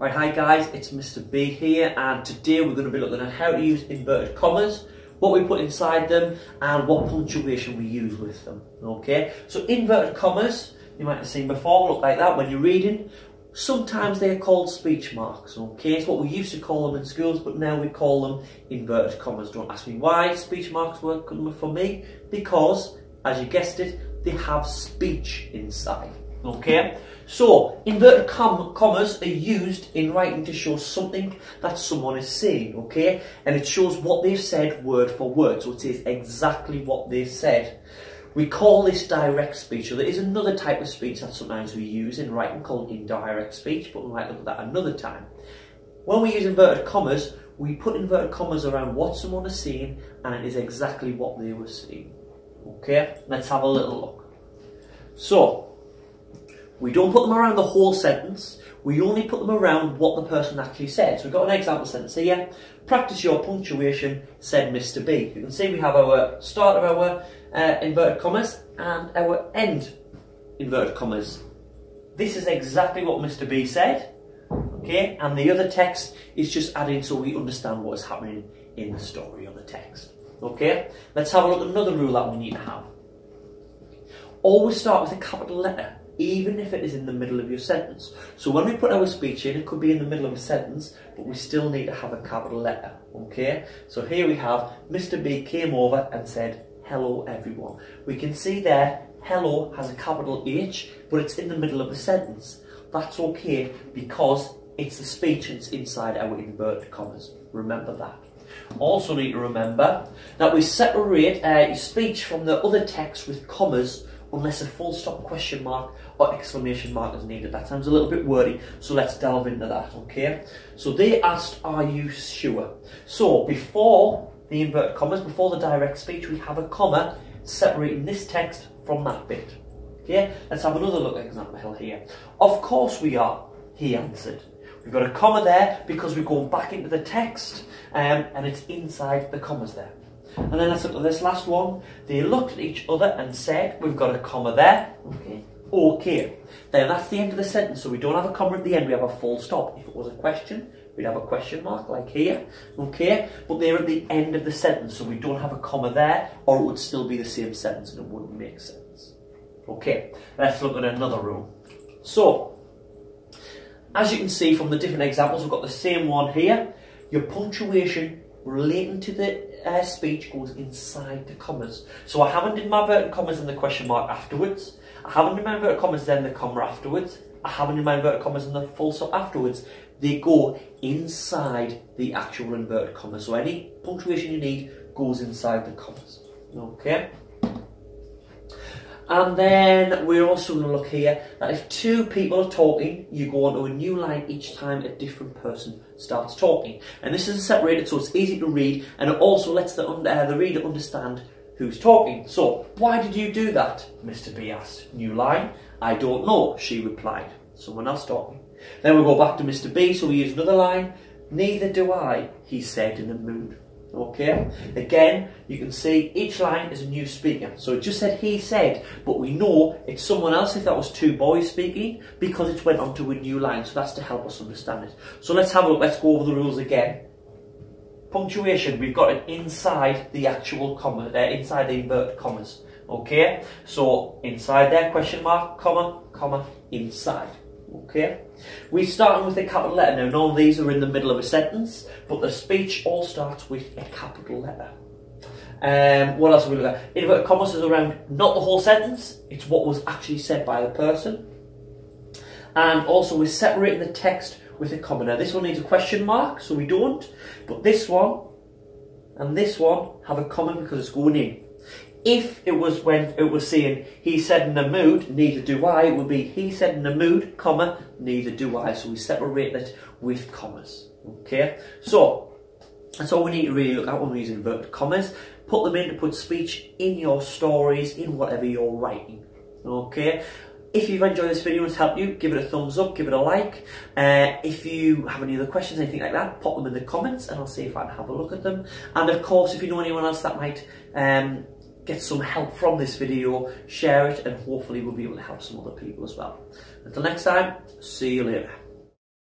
Right, hi guys, it's Mr. B here and today we're going to be looking at how to use inverted commas, what we put inside them and what punctuation we use with them. Okay, so inverted commas, you might have seen before, look like that when you're reading. Sometimes they're called speech marks, okay? It's what we used to call them in schools, but now we call them inverted commas. Don't ask me why speech marks work for me, because, as you guessed it, they have speech inside. Okay, so inverted com commas are used in writing to show something that someone is saying, okay, and it shows what they've said word for word, so it says exactly what they said. We call this direct speech, so there is another type of speech that sometimes we use in writing called indirect speech, but we might look at that another time. When we use inverted commas, we put inverted commas around what someone is saying and it is exactly what they were saying. Okay, let's have a little look. So, we don't put them around the whole sentence, we only put them around what the person actually said. So we've got an example sentence here. Practice your punctuation, said Mr. B. You can see we have our start of our uh, inverted commas and our end inverted commas. This is exactly what Mr. B said. Okay, and the other text is just adding so we understand what is happening in the story or the text. Okay, let's have a look at another rule that we need to have. Always start with a capital letter even if it is in the middle of your sentence. So when we put our speech in, it could be in the middle of a sentence, but we still need to have a capital letter, okay? So here we have, Mr. B came over and said, hello everyone. We can see there, hello has a capital H, but it's in the middle of the sentence. That's okay because it's the speech it's inside our inverted commas. Remember that. Also need to remember that we separate uh, speech from the other text with commas unless a full stop question mark or exclamation mark is needed. That sounds a little bit wordy, so let's delve into that, okay? So they asked, are you sure? So before the inverted commas, before the direct speech, we have a comma separating this text from that bit. Okay, let's have another look at example here. Of course we are, he answered. We've got a comma there because we're going back into the text um, and it's inside the commas there. And then let's look at this last one. They looked at each other and said, we've got a comma there. Okay. Okay. Then that's the end of the sentence. So we don't have a comma at the end, we have a full stop. If it was a question, we'd have a question mark like here. Okay. But they're at the end of the sentence, so we don't have a comma there, or it would still be the same sentence and it wouldn't make sense. Okay. Let's look at another rule. So, as you can see from the different examples, we've got the same one here. Your punctuation relating to the uh, speech goes inside the commas. So I haven't did my inverted commas and the question mark afterwards. I haven't did my inverted commas then the comma afterwards. I haven't did my inverted commas and the full stop afterwards. They go inside the actual inverted commas. So any punctuation you need goes inside the commas. Okay? And then we're also going to look here that if two people are talking, you go onto a new line each time a different person starts talking. And this is separated so it's easy to read and it also lets the, uh, the reader understand who's talking. So, why did you do that? Mr. B asked. New line. I don't know, she replied. Someone else talking. Then we go back to Mr. B, so we use another line. Neither do I, he said in a mood. Okay, again, you can see each line is a new speaker. So it just said he said, but we know it's someone else if that was two boys speaking because it went on to a new line. So that's to help us understand it. So let's have a look, let's go over the rules again. Punctuation, we've got it inside the actual comma, uh, inside the inverted commas. Okay, so inside there, question mark, comma, comma, inside. Okay, we start with a capital letter. Now, none of these are in the middle of a sentence, but the speech all starts with a capital letter. Um, what else are we looking at? Inverted commas is around not the whole sentence, it's what was actually said by the person. And also, we're separating the text with a comma. Now, this one needs a question mark, so we don't, but this one and this one have a comma because it's going in. If it was when it was saying he said in a mood, neither do I, it would be he said in a mood, comma, neither do I. So we separate it with commas. Okay? So that's all we need to really look at when we use inverted commas. Put them in to put speech in your stories, in whatever you're writing. Okay? If you've enjoyed this video and it's helped you, give it a thumbs up, give it a like. Uh, if you have any other questions, anything like that, pop them in the comments and I'll see if I can have a look at them. And of course, if you know anyone else that might um, get some help from this video, share it, and hopefully we'll be able to help some other people as well. Until next time, see you later.